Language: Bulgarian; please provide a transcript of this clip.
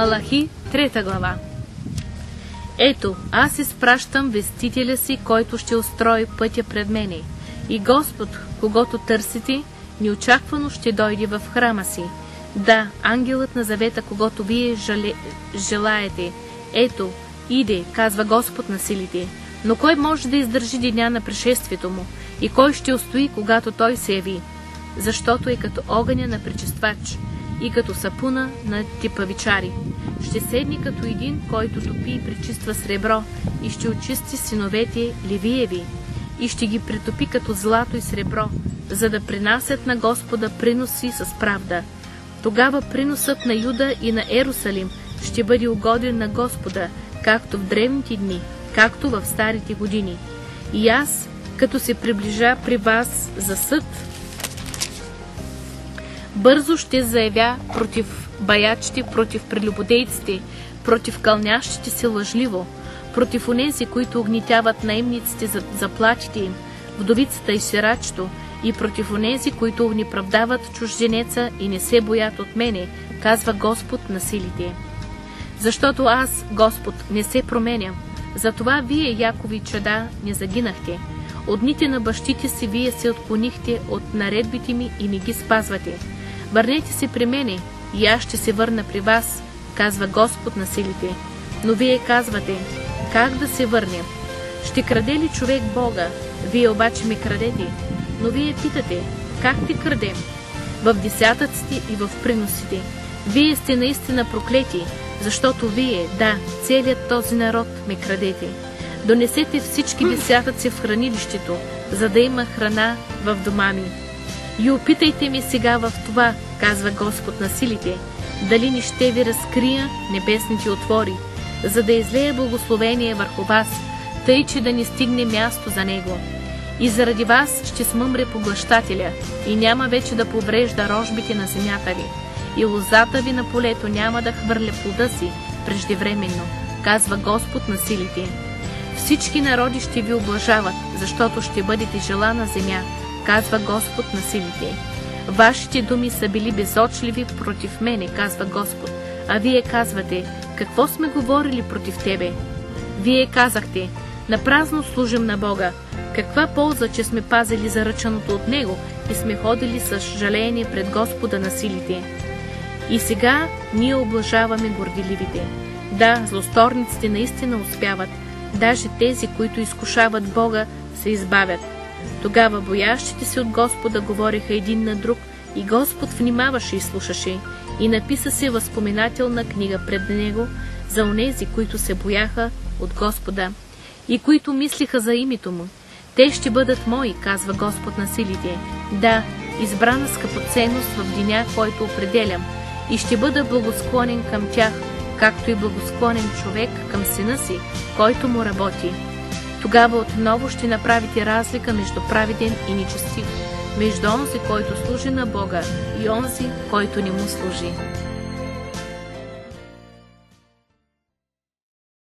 Малахи, трета глава Ето, аз изпращам вестителя си, който ще устрои пътя пред мене. И Господ, когато търсите, неочаквано ще дойде в храма си. Да, ангелът на завета, когато вие жале... желаете. Ето, иде, казва Господ на силите. Но кой може да издържи деня на пришествието му? И кой ще устои, когато той се яви? Защото е като огъня на пречиствач и като сапуна на типавичари. Ще седни като един, който топи и пречиства сребро и ще очисти синовете Ливиеви и ще ги притопи като злато и сребро, за да принасят на Господа приноси с правда. Тогава приносът на Юда и на Ерусалим ще бъде угоден на Господа, както в древните дни, както в старите години. И аз, като се приближа при вас за съд, бързо ще заявя против баячите, против прелюбодейците, против кълнящите се лъжливо, против онези, които огнитяват наемниците за заплатите им, вдовицата и сирачето, и против онези, които огниправдават чужденеца и не се боят от мене, казва Господ на силите. Защото аз, Господ, не се променям. Затова вие, Якови чеда, не загинахте. От дните на бащите си вие се отклонихте от наредбите ми и не ги спазвате. Върнете се при мене и аз ще се върна при вас, казва Господ на силите. Но вие казвате, как да се върнем? Ще краде ли човек Бога? Вие обаче ме крадете. Но вие питате, как ти крадем? В десятъците и в приносите. Вие сте наистина проклети, защото вие, да, целият този народ ме крадете. Донесете всички десятъци в хранилището, за да има храна в дома ми. И опитайте ми сега в това, казва Господ на силите, дали не ще ви разкрия небесните отвори, за да излея благословение върху вас, тъй, че да не стигне място за него. И заради вас ще смъмре поглъщателя и няма вече да поврежда рожбите на земята ви. И лозата ви на полето няма да хвърля плода си преждевременно, казва Господ на силите. Всички народи ще ви облажават, защото ще бъдете желана земя, казва Господ на силите. Вашите думи са били безочливи против мене, казва Господ. А вие казвате, какво сме говорили против тебе? Вие казахте, напразно служим на Бога. Каква полза, че сме пазили заръчаното от Него и сме ходили с жаление пред Господа на силите? И сега ние облажаваме горделивите. Да, злосторниците наистина успяват. Даже тези, които изкушават Бога, се избавят. Тогава боящите се от Господа говориха един на друг и Господ внимаваше и слушаше и написа се възпоменателна книга пред него за онези, които се бояха от Господа и които мислиха за името му. Те ще бъдат мои, казва Господ на силите. Да, избрана скъпоценност в деня, който определям, и ще бъда благосклонен към тях, както и благосклонен човек към сина си, който му работи. Тогава отново ще направите разлика между праведен и нечестив, между онзи, който служи на Бога и онзи, който не му служи.